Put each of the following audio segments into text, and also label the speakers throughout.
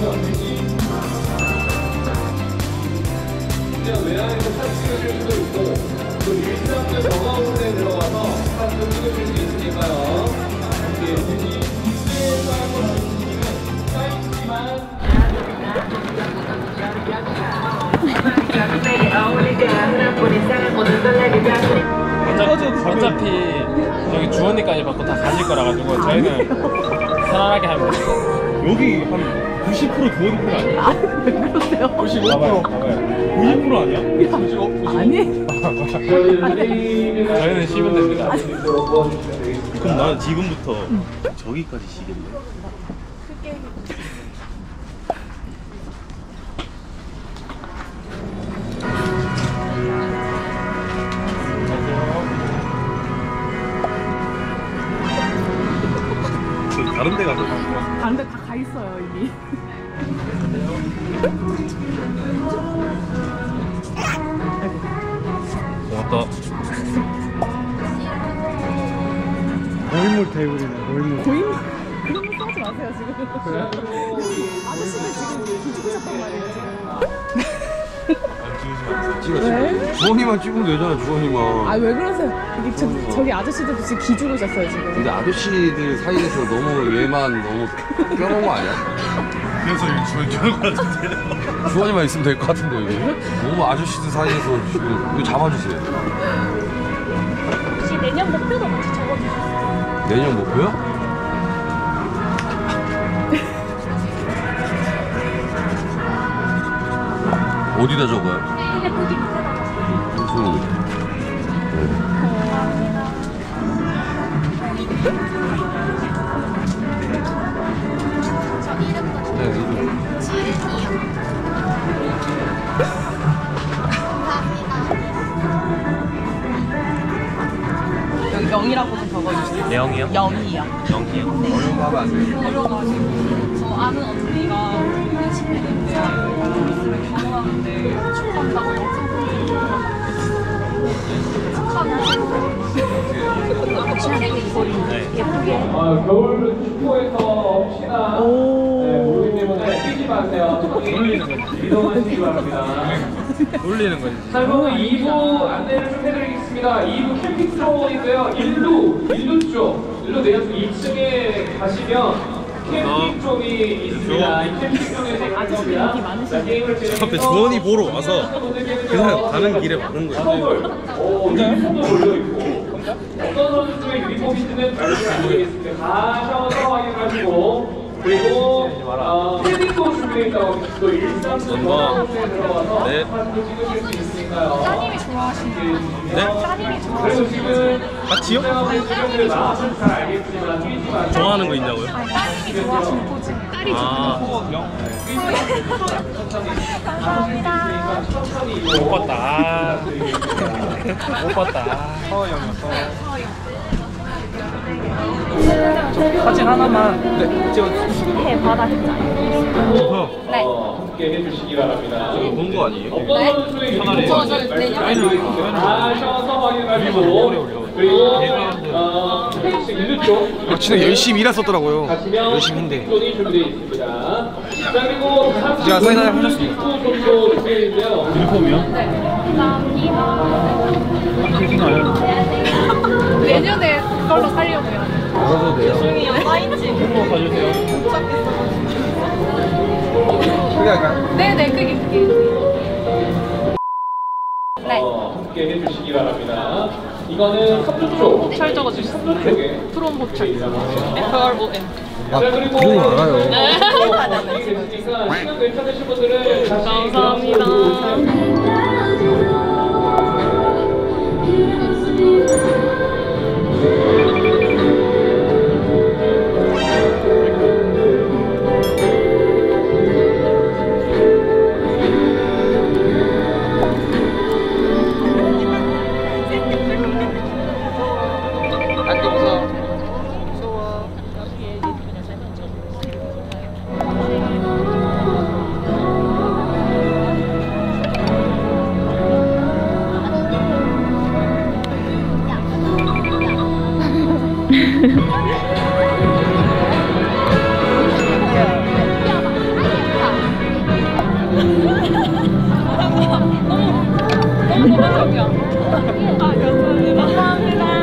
Speaker 1: 찍으실 수도
Speaker 2: 어차피 여기 주원이까지 받고 다 가실 거라 가지고 저희는 편안하게 하면 돼요.
Speaker 3: 여기 한 90% 주원이 아니야?
Speaker 4: 아, 왜 그러세요?
Speaker 3: 95%? 90% 아니야?
Speaker 4: 아니.
Speaker 2: 저희는 쉬면 됩니다.
Speaker 3: 그럼 나는 지금부터 저기까지 쉬겠네.
Speaker 5: 고인물 테이블이네 고인물
Speaker 4: 고인? 그런 거 써지 마세요, 지금. 아저씨들 지금 기죽으셨단 말이에요, 지금. 왜?
Speaker 6: 주원이만 찍으면 되잖아 주원이만
Speaker 4: 아, 왜 그러세요? 여기 저, 저기 아저씨들 지금 기죽으셨어요, 지금.
Speaker 6: 근데 아저씨들 사이에서 너무 얘만 너무 껴놓은 거 아니야?
Speaker 3: 그래서 주원 주원 것 같은데.
Speaker 6: 주원이만 있으면 될 것 같은데 이게 너무 아저씨들 사이에서 지금 이거 잡아주세요
Speaker 7: 혹시 내년 목표도 같이 적어주세요.
Speaker 6: 내년 목표야? 어디다 적어요?
Speaker 7: 휴
Speaker 2: 영기요?
Speaker 6: 어려운 거 하면 안 돼.
Speaker 4: 저 아는 언니가
Speaker 1: 어, 겨울 축구에서 혹시나 때문에 뛰지 마세요. 이동하시기 바랍니다.
Speaker 2: 놀리는 거지.
Speaker 1: 자, 그러면 2부 안내를 좀 해드리겠습니다. 2부 캠핑 트로인데요. 1루, 1루 쪽, 1루 내려서 2층에 가시면 캠핑 쪽이 있습니다. 이 캠핑 쪽에서. 자, 게임을 진행해서
Speaker 3: 앞에 주원이 보러 와서 그냥 가는 길에 많은 거야.
Speaker 1: 어, 유니폼도 올려있고 어떤 선수의 유니폼인지는 잘 모르겠습니다. 가셔서 확인하시고 그리고 어, 준비되어 있다고 또 일상도 전화에 들어가서
Speaker 3: 네.
Speaker 1: 찍으실 수 있으니까 요.
Speaker 7: 따님이 좋아하시는
Speaker 3: 네?
Speaker 7: 따님이 좋아하시는
Speaker 3: 같이요? 좋아하는 거 있냐고요?
Speaker 7: 아니 따님이 좋아하시는 포즈. 딸이
Speaker 3: 아,
Speaker 7: 감사합니다.
Speaker 2: 못 봤다. 못 봤다. 사진 하나만 찍어주세요.
Speaker 7: 해 바다 했잖아요. 네.
Speaker 1: 어, 함께 해주시기 바랍니다.
Speaker 3: 본거 아니에요?
Speaker 1: 어떤 선수의 유니폼인지 가셔서 확인하시고 그리고 어, 스페이스 1루 쪽
Speaker 6: 아, 진짜 열심히 일했었더라고요
Speaker 1: 가시면
Speaker 6: 열심히
Speaker 1: 있습니다. 자 그리고
Speaker 6: 제가 사인 하나 하셨습니다.
Speaker 1: 정도 준비되는데요.
Speaker 7: 내년에 그걸로 살려고요.
Speaker 6: 돼요. 크게 할까요?
Speaker 7: 네네 그게 그게. 네.
Speaker 1: 어, 함께 해주시기 바랍니다. 이거는 3루 쪽.
Speaker 4: 잘 적어주세요.
Speaker 1: 3루 쪽에
Speaker 4: 프롬 호텔.
Speaker 1: 있습니다.
Speaker 4: FROM.
Speaker 1: 아자 그리고
Speaker 6: 알아요
Speaker 1: 시간 괜찮으신 분들은 다시
Speaker 4: 아, 감사합니다.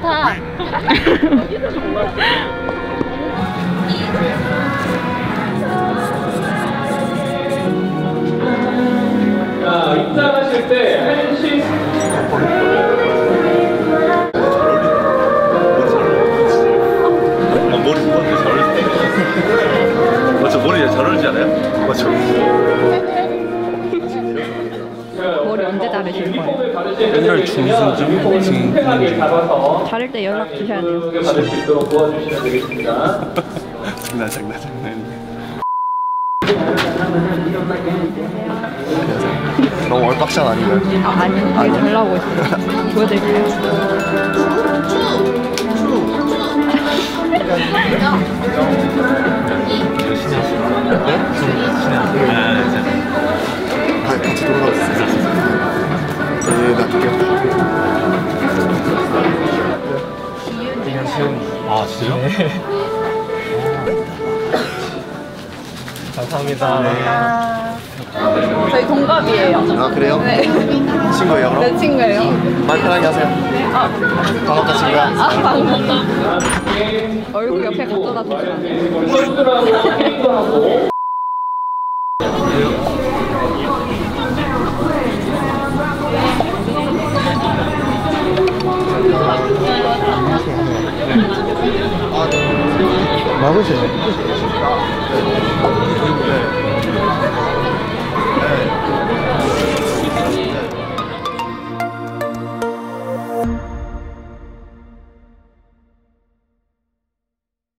Speaker 4: 다.
Speaker 1: 자, 입장하실 때 한식
Speaker 3: 아, 머리 누구한테 잘 어울리지? 맞죠? 머리 잘 어울리지 않아요? 맞죠?
Speaker 4: 머리 언제 자르실 거예요?
Speaker 1: 일월 중순쯤 지금 편하게 잡아서
Speaker 4: 자를 때 연락 주셔야 돼요.
Speaker 1: 받을 수 있도록 도와주시면 되겠습니다.
Speaker 3: 장난 장난 장난.
Speaker 5: 너무 얼빡샷 아닌가요?
Speaker 4: 아, 아니요. 되게 잘 나오고 있어요. 보여드릴까요?
Speaker 5: 아, 같이 돌아가겠습니다. 네, 놔둘게요.
Speaker 3: 아 진짜요?
Speaker 2: 감사합니다.
Speaker 4: 저희 동갑이에요.
Speaker 5: 아, 그래요?
Speaker 4: 네.
Speaker 5: 친구예요, 그럼?
Speaker 4: 내 친구예요.
Speaker 5: 말 편하게 하세요. 반갑다, 친구야.
Speaker 4: 아, 반갑다. 얼굴 옆에 갖다 돼요.
Speaker 1: 선수들하고